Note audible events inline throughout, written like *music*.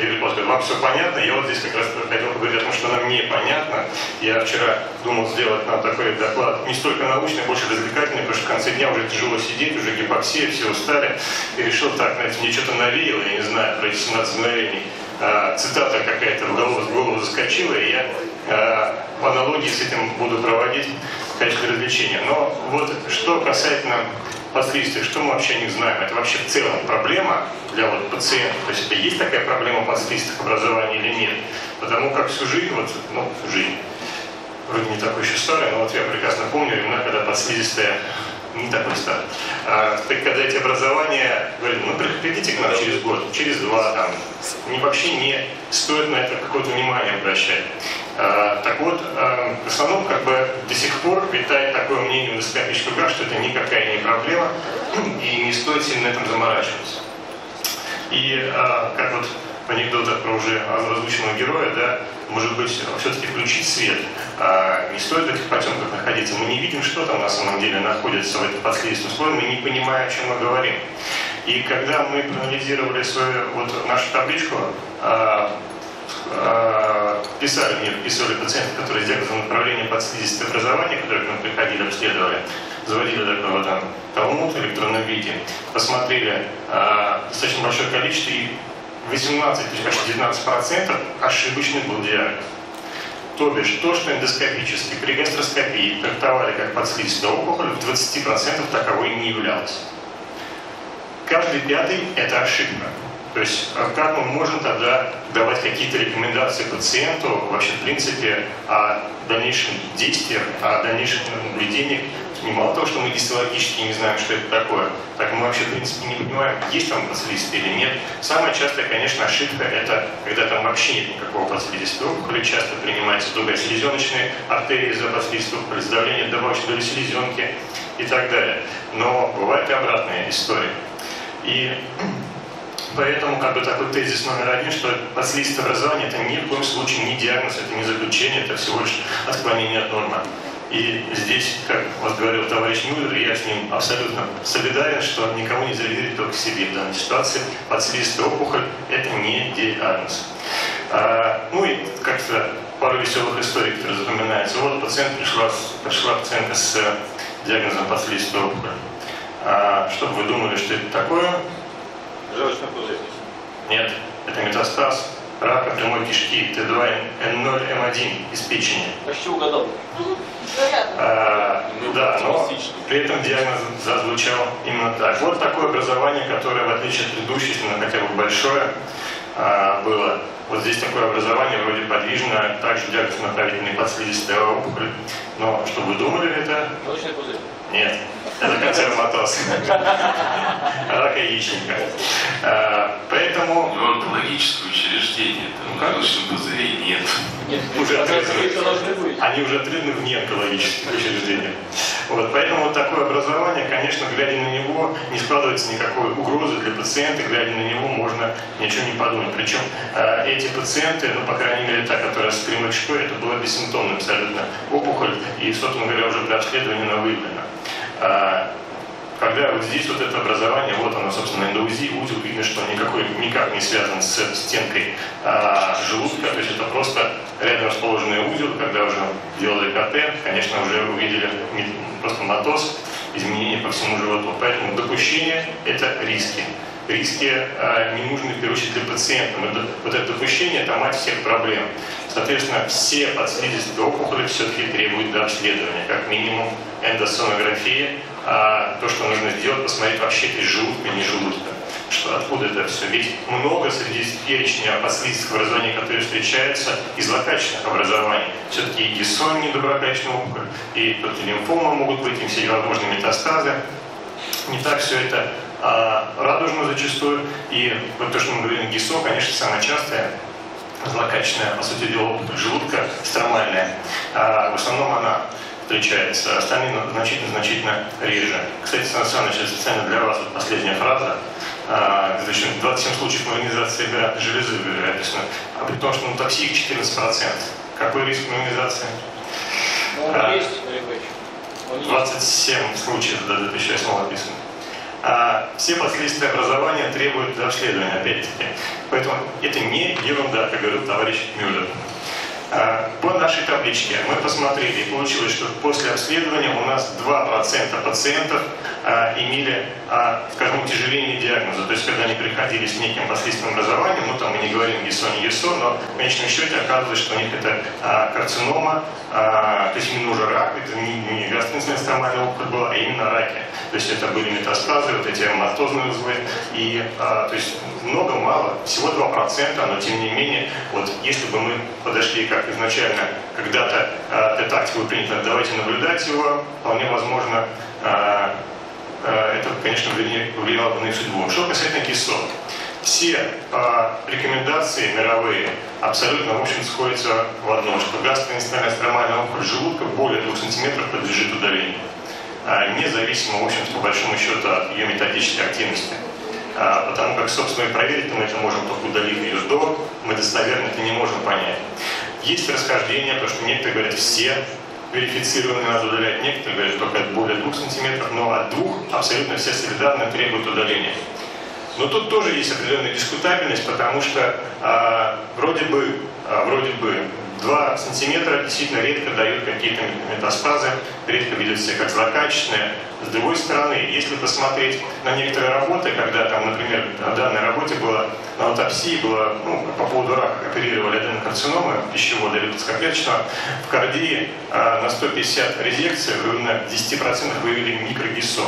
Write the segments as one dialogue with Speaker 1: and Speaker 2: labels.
Speaker 1: Кирилл Посков, вам все понятно, я вот здесь как раз хотел поговорить о том, что нам непонятно. Я вчера думал сделать нам такой доклад не столько научный, больше развлекательный, потому что в конце дня уже тяжело сидеть, уже гипоксия, все устали. И решил так, знаете, мне что-то навеяло, я не знаю, про эти 17 мгновений. А, цитата какая-то в голову, в голову заскочила, и я а, в аналогии с этим буду проводить в качестве развлечения. Но вот что касательно последствий, что мы вообще не знаем? Это вообще в целом проблема для вот пациентов? То есть это есть такая проблема последствий образования или нет? Потому как всю жизнь, вот, ну, всю жизнь, вроде не такой еще старый, но вот я прекрасно помню времена, когда подслизистая не такой старый. А, когда эти образования говорили, ну приходите к нам через год, через два, там, не, вообще не стоит на это какое-то внимание обращать. А, так вот, а, в основном как бы до сих пор витает такое мнение в высокопечных кругах, что это никакая не проблема *clears throat* и не стоит сильно на этом заморачиваться. И а, как вот в анекдотах про уже разлученного героя, да, может быть, все-таки включить свет. А не стоит в этих потемках находиться. Мы не видим, что там на самом деле находится в этом последственном слое, мы не понимаем, о чем мы говорим. И когда мы проанализировали свою, вот нашу табличку, а, а, писали мне, писали пациенты, которые с диагнозом направления подслизистое образование, которые к нам приходили, обследовали, заводили такой там талмуд в электронном виде, посмотрели а, достаточно большое количество и 18, то есть почти 19 процентов ошибочный был диагноз. То бишь, то, что эндоскопически при гастроскопии трактовали как подслизистая опухоль, в 20% таковой не являлось. Каждый пятый – это ошибка. То есть а как мы можем тогда давать какие-то рекомендации пациенту вообще в принципе о дальнейшем действиях, о дальнейших наблюдениях не мало того, что мы гистологически не знаем, что это такое, так мы вообще, в принципе, не понимаем, есть там подслизистый или нет. Самая частая, конечно, ошибка – это когда там вообще нет никакого подслизистого опухоли, часто принимается другая селезеночная артерия из-за подслизистого опухоли, сдавление добавочной доли селезенки и так далее. Но бывает и обратная история. И Поэтому как бы такой тезис номер один, что подслизистое образование это ни в коем случае не диагноз, это не заключение, это всего лишь отклонение от нормы. И здесь, как вот говорил товарищ Мюллер, я с ним абсолютно солидарен, что никому нельзя верить только себе в данной ситуации. Подслизистая опухоль – это не диагноз. А, ну и как-то пару веселых историй, которые запоминаются. Вот пациент пришла, пришла пациентка с диагнозом подслизистая опухоль. А, что вы думали, что это такое?
Speaker 2: Желчный пузырь.
Speaker 1: Нет, это метастаз рака прямой кишки T2N0M1 из печени.
Speaker 2: Почти угадал.
Speaker 1: А, да, но при этом диагноз зазвучал именно так. Вот такое образование, которое, в отличие от предыдущего, если оно хотя бы большое, а, было. Вот здесь такое образование вроде подвижное, также диагноз направительный подслизистая опухоль. Но что вы думали это?
Speaker 2: Молочный пузырь.
Speaker 1: Нет, это канцероматоз. Рак яичника. А, поэтому...
Speaker 3: Но онкологическое учреждение, там, конечно, пузырей нет.
Speaker 2: Нет,
Speaker 1: Уже. Они уже отрезаны вне онкологических учреждений. Вот, поэтому вот такое образование, конечно, глядя на него, не складывается никакой угрозы для пациента, глядя на него, можно ничего не подумать. Причем э, эти пациенты, ну, по крайней мере, та, которая с прямой кишкой, это была бессимптомная абсолютно опухоль, и, собственно говоря, уже при обследовании она выявлена. А, когда вот здесь вот это образование, вот оно, собственно, эндоузи, узел, видно, что никакой, никак не связан с стенкой а, желудка, то есть это просто рядом расположенный узел, когда уже делали КТ, конечно, уже увидели просто матоз, изменения по всему животу. Поэтому допущение – это риски. Риски а, не нужны, в первую очередь, для пациента. Но это- вот это допущение – это мать всех проблем. Соответственно, все подслизистые опухоли все-таки требуют до обследования, как минимум эндосонография, а то, что нужно сделать, посмотреть вообще из желудка, не желудка. Что, откуда это все? Ведь много среди перечня подслизистых образований, которые встречаются, из злокачественных образований. Все-таки и гисон недоброкачественная опухоль, и лимфома могут быть, и всевозможные метастазы. Не так все это а, радужно зачастую. И вот то, что мы говорили, ГИСО, конечно, самое частое злокачественная, по сути дела, опухоль желудка, стромальная. А в основном она встречается, остальные ну, значительно-значительно реже. Кстати, Сан Саныч, специально для вас вот последняя фраза. А, значит, 27 случаев меланизации бирятной железы были описаны, а при том, что на токсик 14%. Какой риск меланизации?
Speaker 2: Но он
Speaker 1: А.
Speaker 2: есть, Олег Ильич. Он есть.
Speaker 1: 27 случаев до 2008 описано. А все подследственные образования требуют обследования, опять-таки. Поэтому это не ерунда, как говорил товарищ Мюллер. А, по нашей табличке мы посмотрели, и получилось, что после обследования у нас 2% пациентов а, имели, а, скажем, утяжеление диагноза. То есть, когда они приходили с неким последственным образованием, ну там мы не говорим ЕСО, не ЕСО, но в конечном счете оказывается, что у них это карцинома, то есть именно уже рак, это не, не гастроинтестинальная опухоль была, а именно раки. То есть это были метастазы, вот эти аматозные узлы. И, то есть много, мало, всего 2%, но тем не менее, вот если бы мы подошли как изначально когда-то э, эта тактика принята, давайте наблюдать его, вполне возможно, э, э, это, конечно, повлияло бы на их судьбу. Что касательно КИСО, все э, рекомендации мировые абсолютно, в общем, сходятся в одном, что гастроинстинальная стромальная опухоль желудка более 2 см подлежит удалению, независимо, в общем по большому счету, от ее методической активности. А, потому как, собственно, и проверить мы это можем только удалив ее до, мы достоверно это не можем понять. Есть расхождение, потому что некоторые говорят, все верифицированные надо удалять, некоторые говорят, только от более 2 сантиметров, но от двух абсолютно все солидарно требуют удаления. Но тут тоже есть определенная дискутабельность, потому что а, вроде бы, а, вроде бы 2 сантиметра действительно редко дают какие-то метастазы, редко видят себя как злокачественные. С другой стороны, если посмотреть на некоторые работы, когда там, например, на данной работе была на аутопсии, было, ну, по поводу рака оперировали аденокарциномы пищевода или подскоклеточного, в кардии а, на 150 резекций на 10% выявили микрогисо.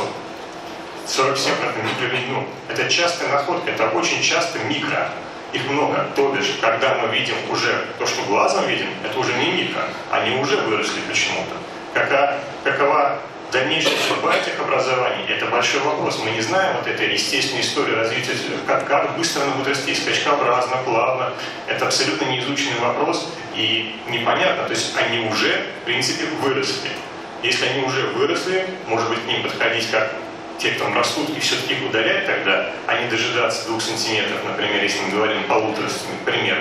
Speaker 1: 47% микровину. Это частая находка, это очень часто микро. Их много. То бишь, когда мы видим уже то, что глазом видим, это уже не микро. Они уже выросли почему-то. Какова, какова дальнейшая судьба этих образований, это большой вопрос. Мы не знаем вот этой естественной истории развития, как, как быстро она будет расти, скачкообразно, плавно. Это абсолютно неизученный вопрос и непонятно. То есть они уже, в принципе, выросли. Если они уже выросли, может быть, к ним подходить как те, кто растут, и все-таки их удалять тогда, а не дожидаться двух сантиметров, например, если мы говорим полутора, например.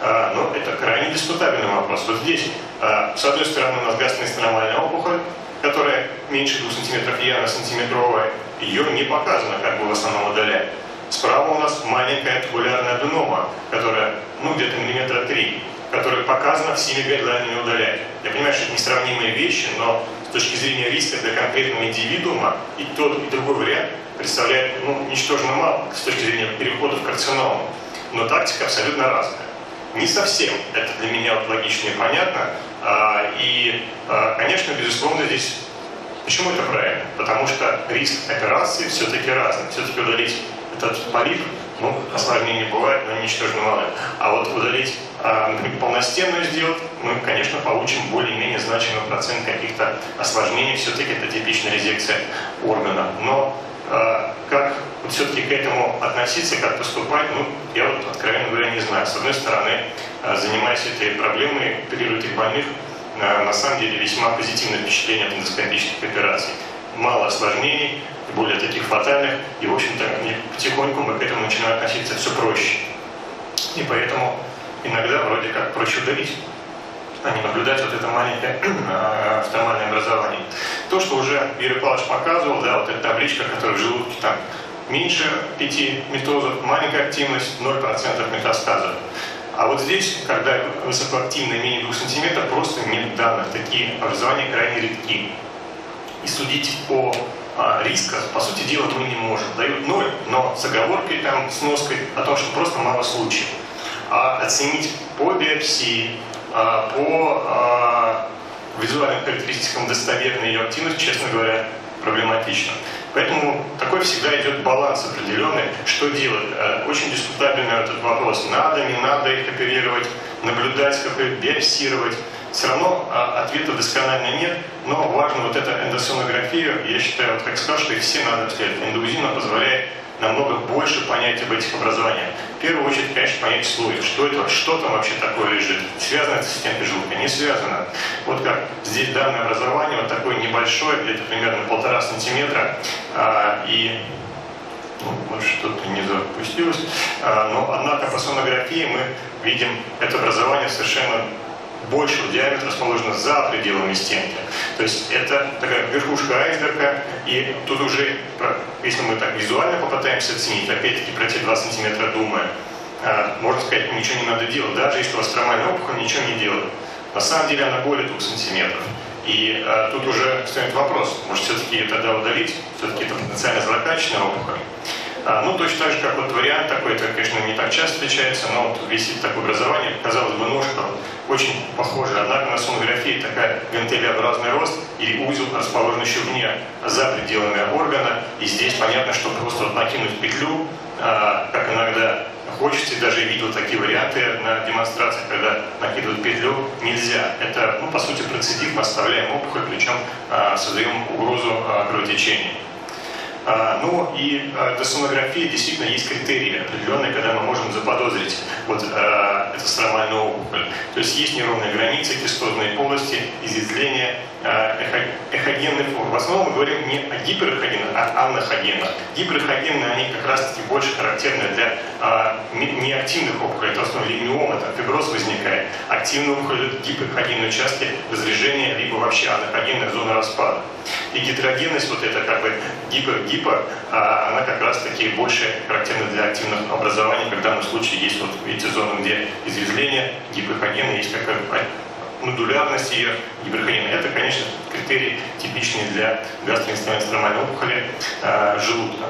Speaker 1: А, но это крайне дискутабельный вопрос. Вот здесь, а, с одной стороны, у нас гастроэнтеромальная опухоль, которая меньше двух сантиметров яна сантиметровая, ее не показано, как бы в основном удалять. Справа у нас маленькая тубулярная аденома, которая, ну, где-то миллиметра три, которая показана всеми гайдлайнами удалять. Я понимаю, что это несравнимые вещи, но точки зрения риска для конкретного индивидуума и тот, и другой вариант представляет ну, ничтожно мало с точки зрения перехода в карциному. Но тактика абсолютно разная. Не совсем это для меня вот логично и понятно. А, и, а, конечно, безусловно, здесь Почему это правильно? Потому что риск операции все-таки разный. Все-таки удалить этот полип, ну, осложнений бывает, но ничтожно мало. А вот удалить а, полностенную сделать, мы, конечно, получим более-менее значимый процент каких-то осложнений. Все-таки это типичная резекция органа. Но а, как вот все-таки к этому относиться, как поступать, ну, я вот, откровенно говоря, не знаю. С одной стороны, а, занимаясь этой проблемой, оперировать этих больных, на самом деле весьма позитивное впечатление от эндоскопических операций. Мало осложнений, более таких фатальных, и, в общем-то, потихоньку мы к этому начинаем относиться все проще. И поэтому иногда вроде как проще удалить, а не наблюдать вот это маленькое *clears throat* автомальное образование. То, что уже Юрий Павлович показывал, да, вот эта табличка, которая в желудке там меньше 5 метозов, маленькая активность, 0% метастазов. А вот здесь, когда высокоактивно менее 2 см, просто нет данных. Такие образования крайне редки. И судить по а, риска, по сути дела, мы не можем. Дают ноль, но с оговоркой, там, с ноской о том, что просто мало случаев. А оценить по биопсии, а, по а, визуальным характеристикам достоверной ее активности, честно говоря, проблематично. Поэтому такой всегда идет баланс определенный, что делать. Э, очень дискутабельный этот вопрос. Надо, не надо их оперировать, наблюдать, как их биопсировать. Все равно а, ответа досконально нет, но важно вот эта эндосонография, я считаю, вот как сказал, что их все надо обследовать. Эндоузина позволяет намного больше понять об этих образованиях. В первую очередь, конечно, понять слой, что это, что там вообще такое лежит. Связано это с стенкой желудка? Не связано. Вот как здесь данное образование, вот такое небольшое, где-то примерно полтора сантиметра, а, и ну, может что-то не запустилось, а, но однако по сонографии мы видим это образование совершенно большего диаметра расположена за пределами стенки. То есть это такая верхушка айсберга, и тут уже, если мы так визуально попытаемся оценить, опять-таки про те 2 сантиметра думая, а, можно сказать, ничего не надо делать. Даже если у вас стромальная опухоль, ничего не делать. На самом деле она более 2 сантиметров. И а, тут уже стоит вопрос, может все-таки тогда удалить, все-таки это потенциально злокачественная опухоль. А, ну, точно так же, как вот вариант такой, это, конечно, не так часто встречается, но вот висит такое образование, казалось бы, ножка очень похожая, однако на сонографии такая гантелеобразный рост или узел расположен еще вне за пределами органа, и здесь понятно, что просто вот накинуть петлю, а, как иногда хочется, и даже видел такие варианты на демонстрациях, когда накидывают петлю, нельзя. Это, ну, по сути, процедив, оставляем опухоль, причем а, создаем угрозу а, кровотечения. А, ну и а, для сонографии действительно есть критерии определенные, когда мы можем заподозрить вот а, эту стромальную опухоль. То есть есть неровные границы, кистозные полости, изъязвления, эхогенных форм. В основном мы говорим не о гиперэхогенах, а анахогенах. Гиперэхогенные, они как раз-таки больше характерны для а, неактивных опухолей, это в основном миома, там фиброз возникает. Активные опухоли – гиперэхогенные участки разрежения, либо вообще анахогенная зона распада. И гетерогенность, вот это как бы гипер-гипер, а, она как раз-таки больше характерна для активных образований, когда в данном случае есть вот эти зоны, где изъязвление, гипохогена, есть какая нодулярность ее гиперхонина. Это, конечно, критерий типичный для гастроинструменtal опухоли э, желудка.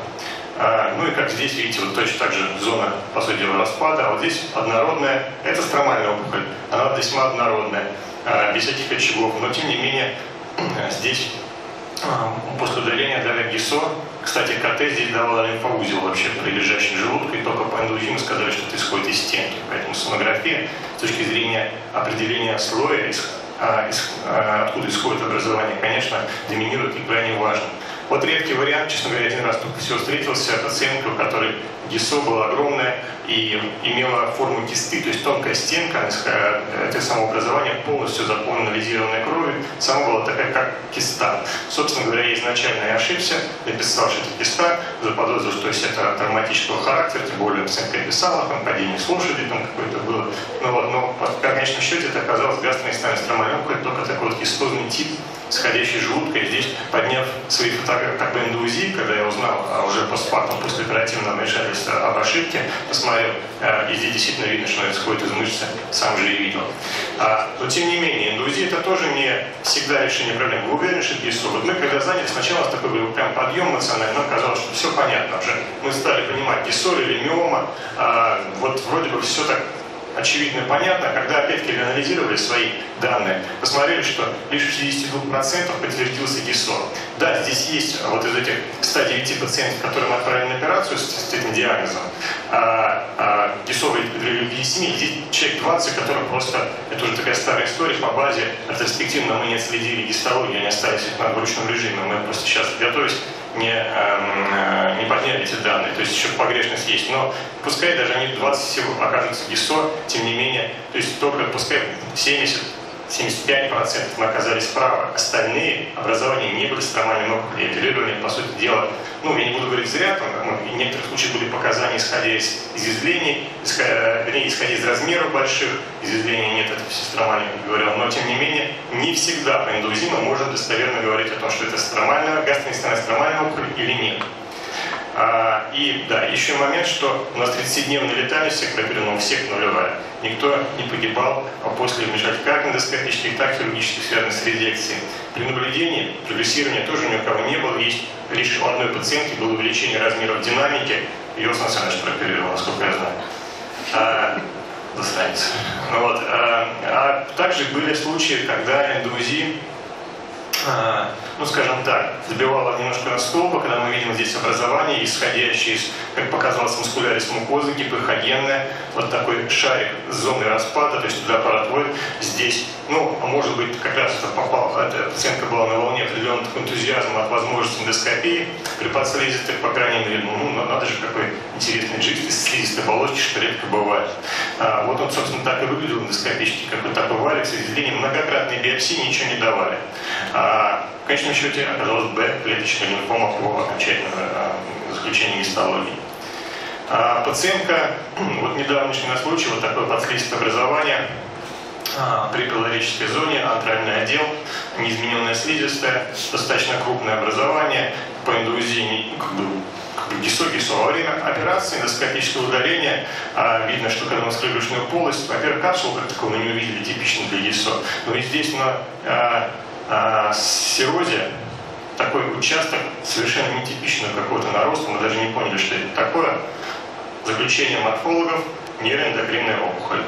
Speaker 1: А, ну и как здесь, видите, вот точно так же зона, по сути дела, распада, а вот здесь однородная, это стромальная опухоль, она весьма однородная, а, без всяких очагов, но тем не менее *clears throat* здесь после удаления дали ГИСО. Кстати, КТ здесь давала лимфоузел вообще прилежащий желудка, и только по эндузиму сказали, что это исходит из стенки. Поэтому сонография с точки зрения определения слоя, из, а, из, а, откуда исходит образование, конечно, доминирует и крайне важно. Вот редкий вариант, честно говоря, один раз только все встретился, пациентка, у которой ГИСО было огромное и имела форму кисты, то есть тонкая стенка это самообразование полностью заполнена визированной кровью, сама была такая, как киста. Собственно говоря, я изначально и ошибся, написал, что это киста, заподозрил, что есть это травматического характера, тем более пациентка писала, там падение с лошади там какое-то было. Ну, вот, но в конечном счете это оказалось стромалёнка, только такой вот кистозный тип исходящий желудка. И здесь, подняв свои фотографии, как бы эндоузи, когда я узнал а уже постфактум, после оперативного вмешательства об ошибке, посмотрел, э, и здесь действительно видно, что это исходит из мышцы, сам же и видел. А, но тем не менее, эндоузи это тоже не всегда решение проблем. Вы уверены, что ГИСО? Вот мы когда заняли, сначала с такой был прям подъем эмоциональный, но оказалось, что все понятно уже. Мы стали понимать, ГИСО или миома, а, вот вроде бы все так очевидно понятно, когда опять-таки анализировали свои данные, посмотрели, что лишь в 62% подтвердился ГИСО. Да, здесь есть вот из этих 109 пациентов, которые мы отправили на операцию с, этим диагнозом, а, а, ГИСовой гидрогликемии, здесь человек 20, который просто, это уже такая старая история, по базе ретроспективно мы не отследили гистологию, они остались на вручном режиме, мы просто сейчас готовились не, э, не подняли эти данные, то есть еще погрешность есть. Но пускай даже они 20 всего окажутся ГИСО, тем не менее, то есть только пускай 70 75% мы оказались правы. Остальные образования не были стромальными опухолью. Апеллирование, по сути дела, ну, я не буду говорить зря, там, ну, в некоторых случаях были показания, исходя из изъязвлений, исходя, вернее, исходя из размеров больших, изъязвлений нет, это все стромальные, как говорил, но, тем не менее, не всегда по эндоузиму можно достоверно говорить о том, что это стромальная, гастроинстинальная стромальная опухоль или нет. А, и да, еще момент, что у нас 30-дневная летальность всех проверена у всех нулевая. Никто не погибал а после вмешательств как эндоскопических, так хирургических, связанных с резекцией. При наблюдении прогрессирования тоже ни у кого не было. Есть лишь у одной пациентки было увеличение размеров динамики. Ее Сан Саныч прооперировал, насколько я знаю. А, достанется. Ну, вот, а, а также были случаи, когда эндоузи ну скажем так, забивала немножко на столб, когда мы видим здесь образование, исходящее из, как показалось, мускулярис мукозы, гипохогенная, вот такой шарик с зоной распада, то есть туда аппарат вводит, здесь, ну, а может быть, как раз это попал, эта пациентка была на волне определенного энтузиазма от возможности эндоскопии, при подслизистых, по крайней мере, ну, ну надо же, какой интересный джип из слизистой оболочки, что редко бывает. А, вот он, собственно, так и выглядел эндоскопически, как вот такой валик с изделением. Многократные биопсии ничего не давали. А, в конечном счете оказалось Б, клеточная лимфома по окончательному э, заключению гистологии. А пациентка, *clears throat* вот недавнешний случай, вот такое подслизистое образование а, при пилорической зоне, антральный отдел, неизмененная слизистая, достаточно крупное образование, по эндоузии, ну, как бы как бы ГИСО. Во время операции эндоскопического удаления а, видно, что когда мы вскрыли брюшную полость, во-первых, капсулу как такого мы не увидели, типично для ГИСО, но и здесь на а, такой участок совершенно нетипичного какого-то нароста, мы даже не поняли, что это такое. Заключение морфологов – нейроэндокринная опухоль.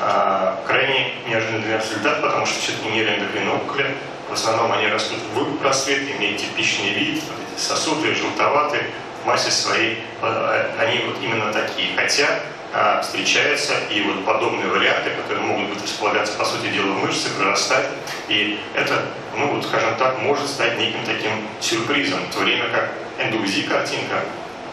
Speaker 1: А, крайне неожиданный для нас результат, потому что все-таки нейроэндокринные опухоли, в основном они растут в просвет, имеют типичный вид, сосуды желтоватые, в массе своей а, они вот именно такие. Хотя а, встречаются и вот подобные варианты, которые могут быть располагаться, по сути дела, в мышце, прорастать. И это, ну вот, скажем так, может стать неким таким сюрпризом, в то время как эндоузи картинка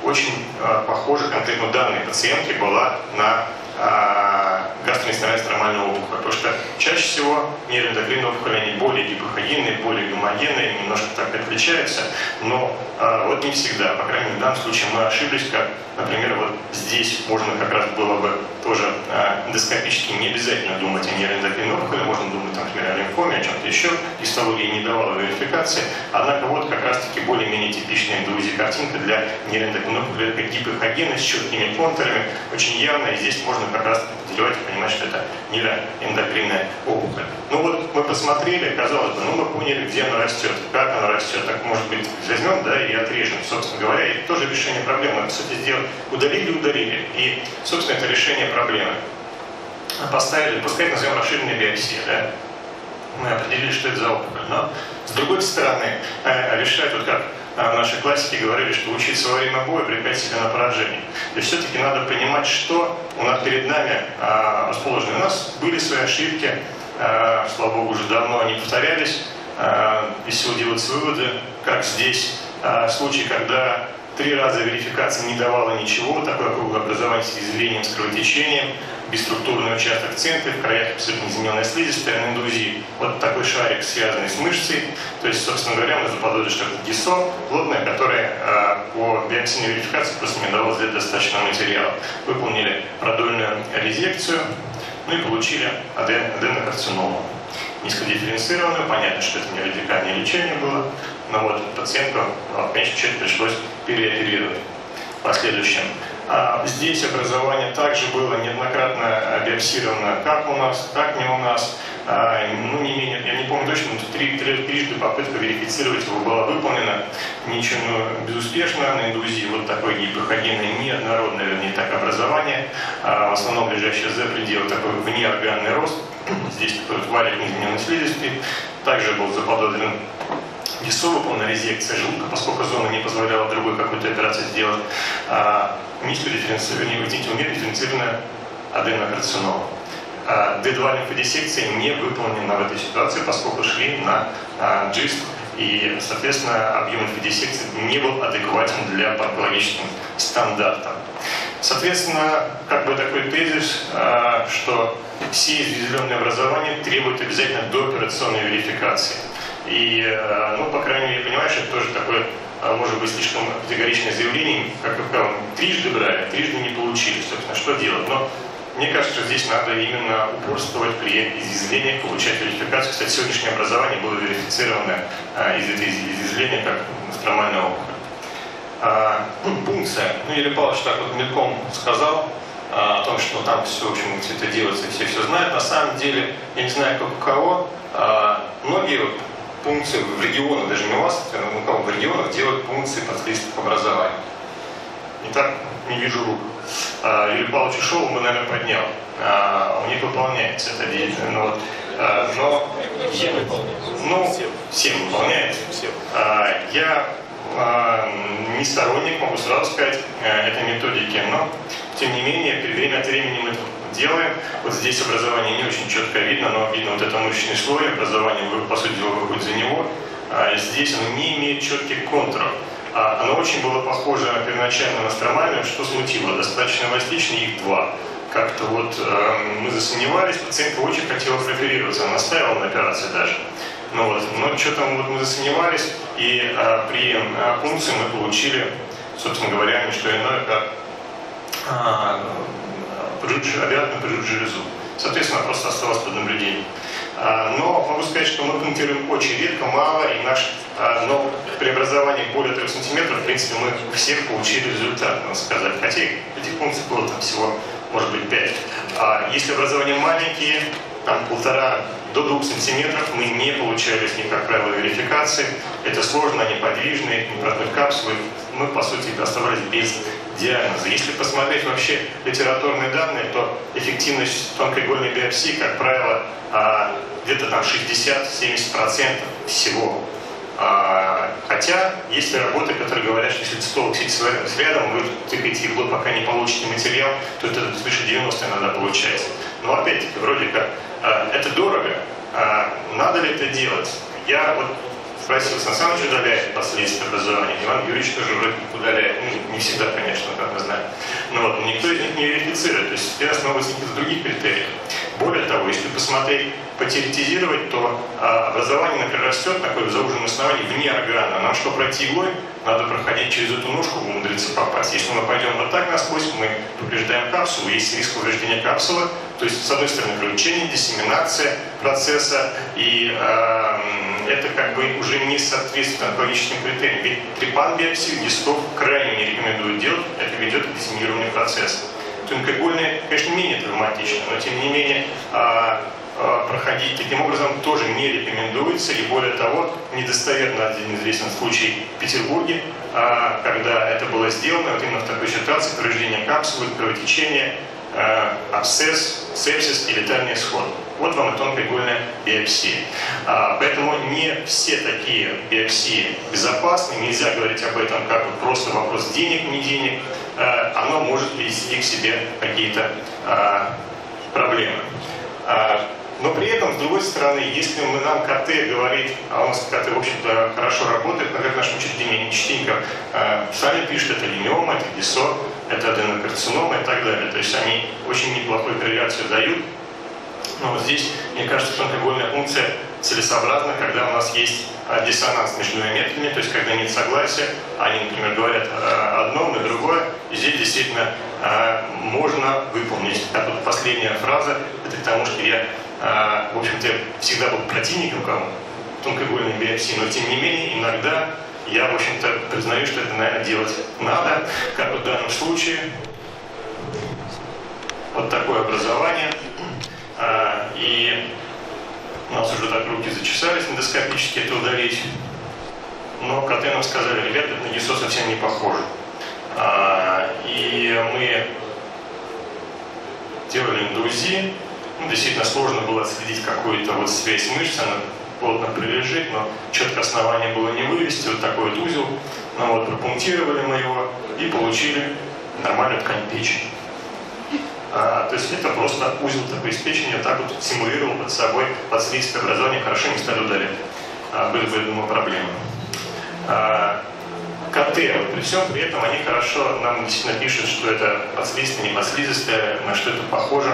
Speaker 1: очень э, похожа конкретно данной пациентки была на э, гастроинтестинальная стромальная опухоль. Потому что чаще всего нейроэндокринные опухоли, они более гипохогенные, более гомогенные, немножко так отличаются, но э, вот не всегда. По крайней мере, в данном случае мы ошиблись, как, например, вот здесь можно как раз было бы тоже э, эндоскопически не обязательно думать о нейроэндокринной опухоли, можно думать, например, о лимфоме, о чем-то еще. Гистология не давала верификации, однако вот как раз-таки более-менее типичная эндоузи картинка для нейроэндокринной опухоли, это гипохогенность с четкими контурами, очень явная, и здесь можно как раз поделать и понимать, что это нейроэндокринная опухоль. Ну вот мы посмотрели, казалось бы, ну мы поняли, где она растет, как она растет, так может быть возьмем, да, и отрежем, собственно говоря, и тоже решение проблемы, по сути дела, удалили, удалили, и, собственно, это решение проблемы. Поставили, пускай назовем расширенная биопсия, да, мы определили, что это за опухоль. Но, с другой стороны, э, решать, вот как э, наши классики говорили, что учиться во время боя обрекать себя на поражение. И все-таки надо понимать, что у нас перед нами э, расположено. У нас были свои ошибки, слава богу, уже давно они повторялись. Из всего делаются выводы, как здесь случай, когда три раза верификация не давала ничего, такое кругообразование с изъявлением с кровотечением, бесструктурный участок в центре, в краях абсолютно измененная слизистая, на индузии вот такой шарик, связанный с мышцей. То есть, собственно говоря, мы заподозрили, что это ГИСО, плотное, которое э, по биопсийной верификации просто не давало взять достаточно материала. Выполнили продольную резекцию, ну и получили аден, аденокарциному. Низкодифференцированную, понятно, что это не радикальное лечение было, пациентку в конечном счете пришлось переоперировать в последующем. А здесь образование также было неоднократно биопсировано как у нас, так не у нас. А, ну, не менее, я не помню точно, но три, три, трижды попытка верифицировать его была выполнена. Ничего безуспешно. На индузии вот такое гипохогенное неоднородное, вернее, так образование. А, в основном лежащее за пределы такой внеорганный рост. Здесь такой валик неизмененной слизистой. Также был заподозрен ГИСО, выполнена резекция желудка, поскольку зона не позволяла другой какой-то операции сделать. А, низкодифференцированная, извините, умеренно аденокарцинома. D2 лимфодиссекция не выполнена в этой ситуации, поскольку шли на а, GIST, и, соответственно, объем лимфодиссекции не был адекватен для патологическим стандартам. Соответственно, как бы такой тезис, а, что все изведенные образования требуют обязательно дооперационной верификации. И, а, ну, по крайней мере, понимаешь, это тоже такое а, может быть, слишком категоричное заявление, как вы сказали, трижды брали, трижды не получили, собственно, что делать? Но мне кажется, здесь надо именно упорствовать при изъявлении, получать верификацию. Кстати, сегодняшнее образование было верифицировано а, из этой изъявления как настромальная опухоль. А, ну, пункция. Ну, Юрий Павлович так вот мельком сказал о том, что там все, в общем, все это делается, все все знают. На самом деле, я не знаю, как у кого, многие вот пункции в регионах, даже не у вас, а у кого в регионах делают пункции подслистых образований. И так не вижу рук. А, Юрий Павлович ушел, мы, наверное, поднял. А, у них выполняется это деятельность. Ну, вот, а, но я, ну, всем выполняется. А, я не сторонник, могу сразу сказать, этой методики, но тем не менее, время от времени мы делаем. Вот здесь образование не очень четко видно, но видно вот это мышечный слой, образование, по сути дела, выходит за него. А здесь оно не имеет четких контуров. А оно очень было похоже первоначально на стромальную, что смутило. Достаточно эластично, их два. Как-то вот э, мы засомневались, пациентка очень хотела прооперироваться, она настаивала на операции даже. Ну вот, но что-то вот мы засомневались, и э, при э, пункции мы получили, собственно говоря, не что иное, как э, оперативную железу. Соответственно, просто осталось под наблюдением. А, но могу сказать, что мы пунктируем очень редко, мало, и наш, а, но при образовании более 3 сантиметров, в принципе, мы всех получили результат, надо сказать. Хотя этих функций было там всего, может быть, 5. А если образование маленькие, там полтора до 2 сантиметров мы не получали с них, как правило, верификации. Это сложно, они подвижные, не проходят капсулы. Мы, по сути, оставались без диагноза. Если посмотреть вообще литературные данные, то эффективность тонкоигольной биопсии, как правило, а, где-то там 60-70% всего. А, хотя есть работы, которые говорят, что если цитолог сидит рядом, вы тыкаете иглой, пока не получите материал, то это свыше 90 иногда получается. Но опять-таки, вроде как, а, это дорого. Надо ли это делать? Я вот спросил, Сан Саныч удаляет последствия образования, Иван Юрьевич тоже вроде как удаляет, ну, не всегда, конечно, как мы знаем. Но вот никто из них не верифицирует, то есть теперь основываясь на других критериях. Более того, если посмотреть, потеоретизировать, то а, образование, например, растет такое в зауженном основании вне органа. Нам что пройти иглой, надо проходить через эту ножку, умудриться попасть. Если мы пойдем вот так насквозь, мы повреждаем капсулу, есть риск повреждения капсулы, то есть, с одной стороны, привлечение, диссеминация процесса, и э, это как бы уже не соответствует онкологическим критериям. Ведь трипан-биопсию гистов крайне не рекомендуют делать, это ведет к диссеминированию процесса. Тонкоигольные, конечно, менее травматично, но тем не менее а, а, проходить таким образом тоже не рекомендуется. И более того, недостоверно один известный случай в Петербурге, а, когда это было сделано, вот именно в такой ситуации, повреждение капсулы, кровотечение, абсцесс, сепсис и летальный исход. Вот вам и тонкоигольная биопсия. Поэтому не все такие биопсии безопасны. Нельзя говорить об этом как просто вопрос денег, не денег. Э, оно может вести к себе какие-то э, проблемы. Э, но при этом, с другой стороны, если мы нам КТ говорит, а у нас КТ, в общем-то, хорошо работает, например, наши учреждения они частенько э, сами пишут, это лимиома, это ГИСО, это аденокарцинома и так далее. То есть они очень неплохую корреляцию дают. Но вот здесь, мне кажется, тонкоигольная функция целесообразна, когда у нас есть диссонанс между двумя методами, то есть когда нет согласия, они, например, говорят одно, мы другое, и здесь действительно можно выполнить. А тут последняя фраза, это к тому, что я, в общем-то, всегда был противником кому тонкоигольной биопсии, но тем не менее иногда я, в общем-то, признаю, что это, наверное, делать надо, как в данном случае. Вот такое образование. И у нас уже так руки зачесались эндоскопически это удалить. Но коты нам сказали, ребята, это на ГИСО совсем не похоже. А, и мы делали эндоузи. Ну, действительно сложно было отследить какую-то вот связь мышц, она плотно прилежит, но четко основание было не вывести. Вот такой вот узел. Ну вот, пропунктировали мы его и получили нормальную ткань печени. А, то есть это просто узел такой вот так вот симулировал под собой подслизистое образование, хорошо не стали удалять. А, были бы, я думаю, проблемы. А, КТ, вот при всем при этом они хорошо нам действительно пишут, что это подслизистое, не подслизистое, на что это похоже.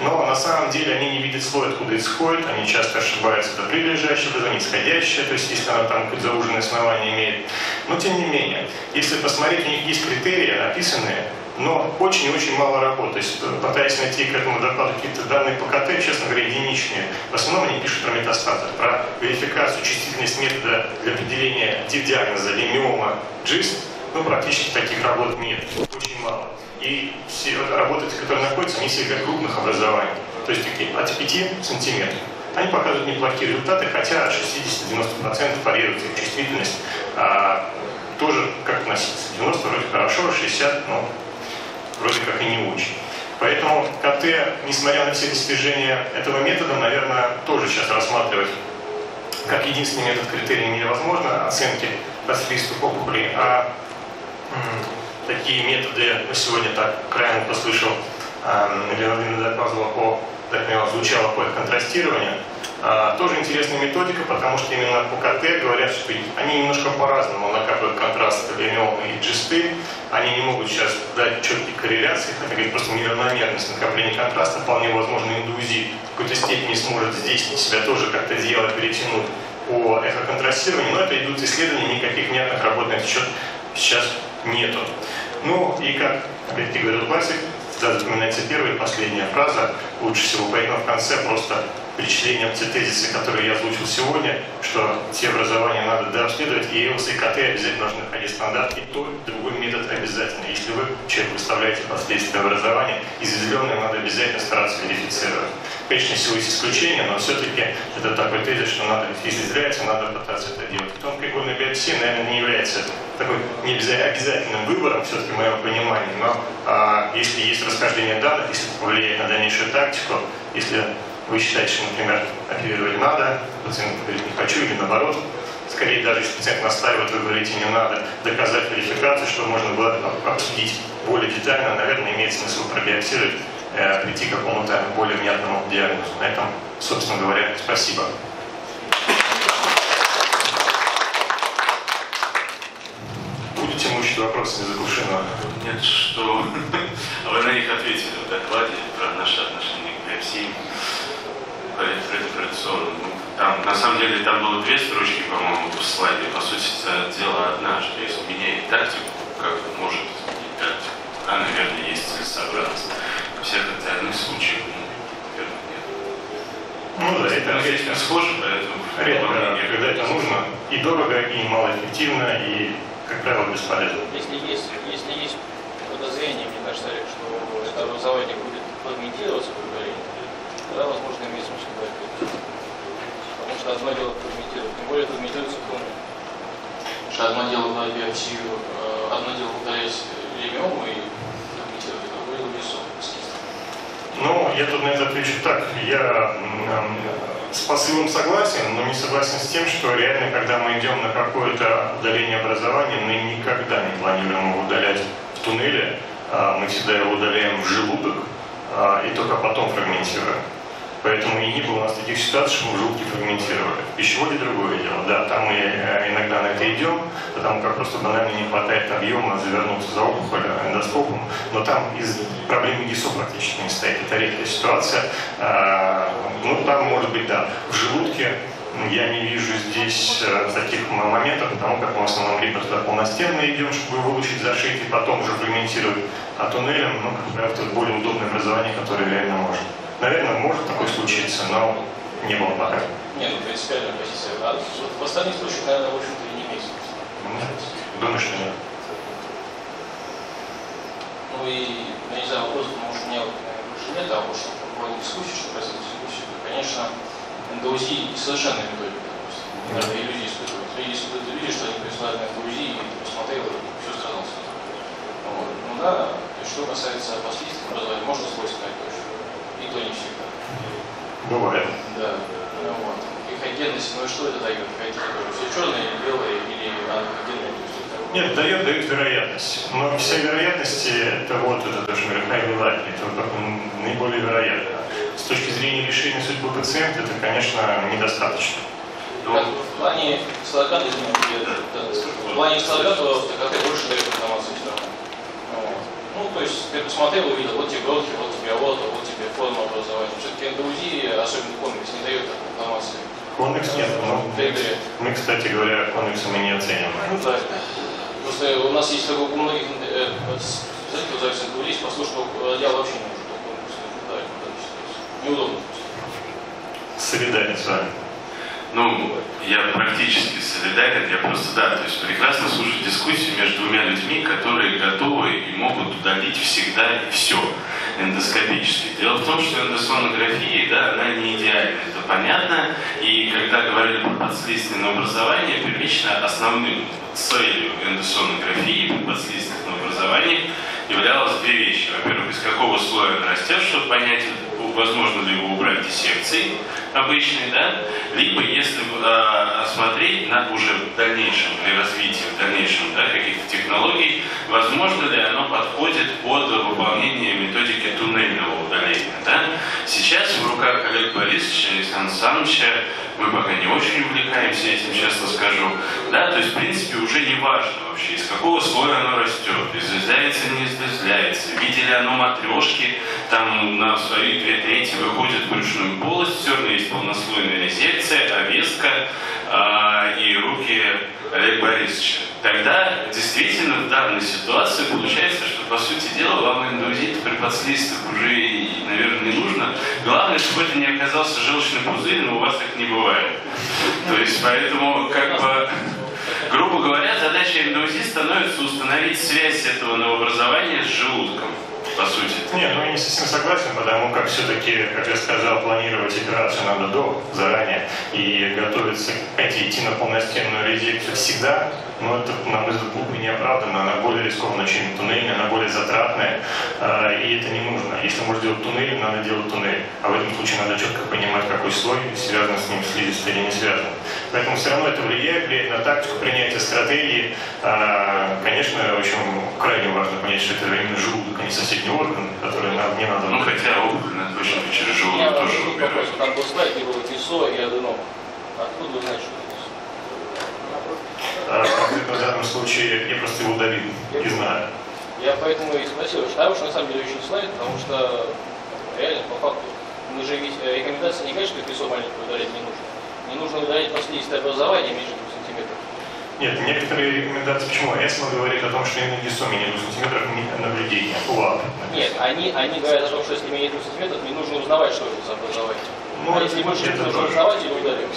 Speaker 1: Но на самом деле они не видят слой, откуда исходит, они часто ошибаются, это прилежащее образование, исходящее, то есть если оно там какое-то зауженное основание имеет. Но тем не менее, если посмотреть, у них есть критерии написанные, но очень и очень мало работы. То есть э, пытаясь найти к этому докладу какие-то данные по КТ, честно говоря, единичные. В основном они пишут про метастазы, про верификацию чувствительность метода для определения диагноза лимиома ГИСТ. Ну, практически таких работ нет, очень мало. И все работы, которые находятся, они все для крупных образований. То есть такие от 5 сантиметров. Они показывают неплохие результаты, хотя от 60-90% парирует их чувствительность. А, тоже как относиться. 90 вроде хорошо, 60, ну, вроде как и не очень. Поэтому КТ, несмотря на все достижения этого метода, наверное, тоже сейчас рассматривать как единственный метод критерий невозможно оценки расследствия опухолей, а такие методы, мы сегодня так крайне послышал, Леонид доказывала по, так звучало по контрастированию, а, тоже интересная методика, потому что именно по КТ говорят, что они немножко по-разному накапливают контраст линеол и GST. Они не могут сейчас дать четкие корреляции, хотя говорит, просто неравномерность накопления контраста, вполне возможно индузи в какой-то степени сможет здесь себя тоже как-то делать, перетянуть по эхоконтрастированию, но это идут исследования, никаких внятных работ на этот счет сейчас нету. Ну и как опять-таки говорил классик, всегда запоминается первая и последняя фраза, лучше всего, поэтому в конце просто перечислением те тезисы, которые я озвучил сегодня, что те образования надо дообследовать, и ЭОС и КТ обязательно нужно находить стандарт, и тот, и другой метод обязательно. Если вы человек выставляете последствия образования, изведенное надо обязательно стараться верифицировать. Конечно, всего есть исключения, но все-таки это такой тезис, что надо, если израильцы, надо пытаться это делать. Тонкоигольная биопсия, наверное, не является такой не обязательным выбором, все-таки в моем понимании, но а, если есть расхождение данных, если это повлияет на дальнейшую тактику, если вы считаете, что, например, оперировать надо, пациент говорит не хочу или наоборот, скорее даже если пациент настаивает, вы говорите не надо, доказать верификацию, чтобы можно было обсудить более детально, наверное, имеет смысл пробиопсировать, э, прийти к какому-то более внятному диагнозу. На этом, собственно говоря, спасибо. Будете мучить вопросы незаглушенного?
Speaker 3: Нет, что... *laughs* Вы на них ответили в докладе про наше отношение к биопсии предоперационно. Ну, там, на самом деле, там было две строчки, по-моему, в слайде. По сути, это дело одна, что если меняет тактику, как может изменить тактику, да, наверное, есть целесообразность. Во всех остальных случаях, ну, наверное, нет.
Speaker 1: Ну да, это
Speaker 3: редко схоже, поэтому...
Speaker 1: Редко, когда это нужно, и дорого, и малоэффективно, и, как правило, бесполезно.
Speaker 2: Если есть, если есть подозрение, мне кажется, что это образование будет фрагментироваться в тогда, возможно, имеет смысл говорить. Потому что одно дело фрагментирует, тем более фрагментируется кроме. Потому что одно дело брать биопсию, э, одно дело повторять лимиому и фрагментировать, другое дело весом.
Speaker 1: Ну, я тут на это отвечу так. Я с посылом согласен, но не согласен с тем, что реально, когда мы идем на какое-то удаление образования, мы никогда не планируем его удалять в туннеле, а мы всегда его удаляем в желудок а, и только потом фрагментируем. Поэтому и не было у нас таких ситуаций, что мы желудки фрагментировали. В пищеводе другое дело. Да, там мы э, иногда на это идем, потому как просто банально не хватает объема завернуться за опухоль эндоскопом. Но там из проблемы ГИСО практически не стоит. Это редкая ситуация. А, ну, там может быть, да, в желудке я не вижу здесь э, таких моментов, потому как мы в основном либо туда полностенно идем, чтобы вылучить, зашить и потом уже фрагментировать, а туннелем, ну, как правило, это более удобное образование, которое реально может. Наверное, может такое случиться, но не было пока.
Speaker 2: Не, ну принципиальная позиция. А в остальных случаях, наверное, в общем-то и не имеет смысла.
Speaker 1: Думаю, что нет.
Speaker 2: Ну и, я не знаю, вопрос, потому что у меня больше нет, а вот что по дискуссии, что касается дискуссии, то, конечно, НГУЗИ совершенно методика. Не надо иллюзии испытывать. Люди испытывают иллюзии, что они присылают на НГУЗИ, и посмотрел, и все сказал. Вот. Ну да, то есть, что касается последствий образования, можно свой сказать то всегда.
Speaker 1: Бывает.
Speaker 2: Да. Вот. И когенность, ну и что это дает? Какая-то все черное, белое или анахогенное?
Speaker 1: Нет, дает, дает вероятность. Но все вероятности, это вот это даже Михаил Ладли, это как наиболее вероятно. С точки зрения решения судьбы пациента, это, конечно, недостаточно.
Speaker 2: Но... В плане слога, извините, в плане слога, то ТКТ больше дает информации все равно. Вот. Ну, то есть ты посмотрел, увидел, вот тебе бронхи, вот тебе вот, вот тебе форма образования. Все-таки эндоузия, особенно комикс, не дает такой информации.
Speaker 1: Конекс нет, но мы, кстати говоря, конекса мы не оценим.
Speaker 2: Ну да. Просто у нас есть такое у многих э, зрителей записи есть послушал, что я вообще не может конкурс. Да, Неудобно.
Speaker 1: Солидарен с вами.
Speaker 3: Ну, я практически солидарен, я просто, да, то есть прекрасно слушать дискуссию между двумя людьми, которые готовы и могут удалить всегда и все эндоскопически. Дело в том, что эндосонография, да, она не идеальна, это понятно, и когда говорили про подследственное образование, первично основным целью эндосонографии при подследственном образовании являлось две вещи. Во-первых, из какого слоя он растет, чтобы понять, возможно ли его убрать диссекцией обычной, да, либо если э, осмотреть на уже в дальнейшем, при развитии, в дальнейшем, да, каких-то технологий, возможно ли оно подходит под выполнение методики туннельного удаления, да. Сейчас в руках Олега Борисовича Александра Александровича Мы пока не очень увлекаемся этим, честно скажу. Да, то есть, в принципе, уже не важно вообще, из какого слоя оно растет, излезляется, не излезляется. Видели оно матрешки, там на свои две трети выходит брюшную полость, все равно есть полнослойная резекция, овеска э, и руки Олега Борисовича. Тогда действительно в данной ситуации получается, что по сути дела вам индузит при подследствиях уже, наверное, не нужно. Главное, чтобы это не оказался желчный пузырь, но у вас так не бывает. То есть поэтому как бы Грубо говоря, задача эндоузии становится установить связь этого новообразования с желудком по сути.
Speaker 1: Нет, ну я не совсем согласен, потому как все-таки, как я сказал, планировать операцию надо до, заранее, и готовиться, идти, идти на полностенную резекцию всегда, но это, на мой взгляд, глупо неоправданно, она более рискованная, чем туннельная, она более затратная, э, и это не нужно. Если можно делать туннель, надо делать туннель, а в этом случае надо четко понимать, какой слой связан с ним слизистый или не связан. Поэтому все равно это влияет, влияет на тактику принятия стратегии. Э, конечно, очень крайне важно понять, что это именно желудок, а не соседний орган, который нам не надо...
Speaker 3: Ну, хотя опухоль точно через желудок тоже убирают.
Speaker 2: Там был слайд, где было КИСО и аденома. Откуда вы знаете, что
Speaker 1: а, конкретно в данном случае я просто его удалил, не знаю.
Speaker 2: Я поэтому и спросил, считаю, что на самом деле очень слайд, потому что реально, по факту, мы же ведь э, рекомендация не говорит, что КИСО маленькое удалять не нужно. Не нужно удалять меньше 2 сантиметров.
Speaker 1: Нет, некоторые рекомендации, почему? ЭСМА говорит о том, что именно ГИСО менее 2 сантиметров наблюдения. УАП.
Speaker 2: Нет, они, они говорят о том, что если менее 2 сантиметров, не нужно узнавать, что это за образование.
Speaker 1: Ну,
Speaker 2: а если больше не нужно узнавать, его удалим.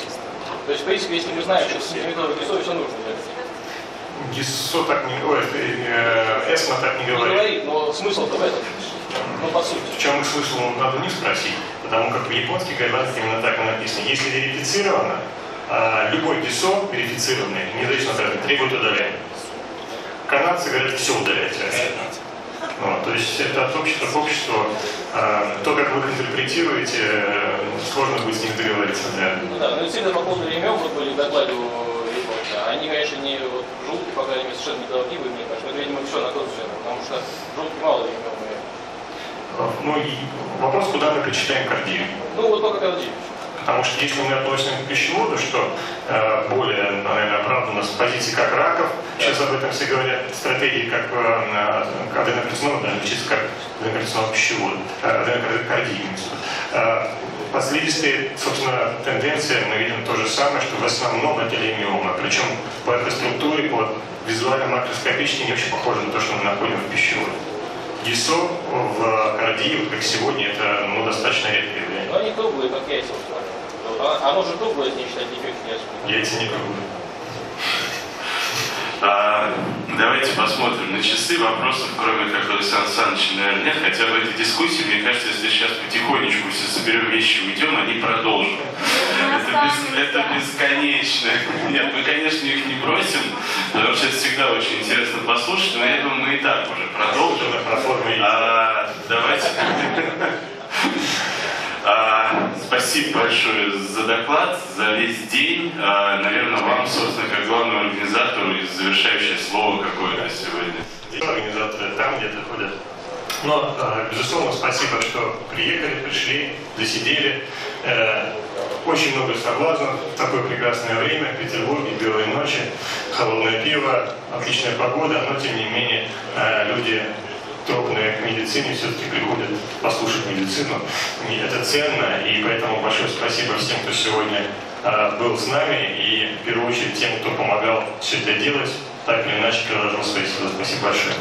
Speaker 2: То есть, в принципе, если мы знаем, что сантиметровое ГИСО, все нужно удалить.
Speaker 1: ГИСО так не ой, э, ЭСМА так не
Speaker 2: Не
Speaker 1: говорит.
Speaker 2: говорит, но смысл-то в этом. Ну, по сути.
Speaker 1: В чем смысл, надо не спросить, потому как в японских гайдлайнах именно так и написано. Если верифицировано, любой ГИСО верифицированный, независимо от этого, требует удаления. Канадцы говорят, все удаляйте. Вот, то есть это от общества к обществу. А, то, как вы их интерпретируете, сложно будет с ними договориться. Да.
Speaker 2: Ну да, но действительно по поводу ремен вот были в докладе у Японии. Они, конечно, не вот желудки, по крайней мере, совершенно недолгивые, мне кажется. Это, видимо, все на тот взято, потому что желудки мало ремен.
Speaker 1: Ну и вопрос, куда мы причитаем кардию.
Speaker 2: Ну вот только кардию.
Speaker 1: Потому что если мы относим к пищеводу, что э, более, наверное, оправдано с позиции как раков, сейчас об этом все говорят, стратегии как э, аденокарцинома, даже лечиться как аденокарцинома пищевода, э, аденокардии. Э, последствия, собственно, тенденция, мы видим то же самое, что в основном это лимиома, причем по этой структуре, по визуально макроскопически не очень похоже на то, что мы находим в пищеводе. ГИСО в кардии, как сегодня, это ну, достаточно редкое явление.
Speaker 2: Но они круглые, как яйца. А- Оно же круглое, если не считать дефект яйца.
Speaker 1: Не круглые.
Speaker 3: А, давайте посмотрим на часы. Вопросов, кроме как у Александра Александровича, наверное, нет. Хотя в этой дискуссии, мне кажется, если сейчас потихонечку все соберем вещи и уйдем, они продолжат. Это, без- это бесконечно. Нет, мы, конечно, их не бросим, потому что это всегда очень интересно послушать, но я думаю, мы и так уже продолжим. А, давайте. А, спасибо большое за доклад, за весь день. А, наверное, вам, собственно, как главному организатору, и завершающее слово какое-то сегодня.
Speaker 1: Организаторы там где-то ходят. Но, э, безусловно, спасибо, что приехали, пришли, засидели. Э, Очень много соблазнов в такое прекрасное время, в Петербурге, белые ночи, холодное пиво, отличная погода, но, тем не менее, э, люди трудные к медицине все-таки приходят послушать медицину. И это ценно, и поэтому большое спасибо всем, кто сегодня э, был с нами, и в первую очередь тем, кто помогал все это делать, так или иначе приложил свои силы. Спасибо большое.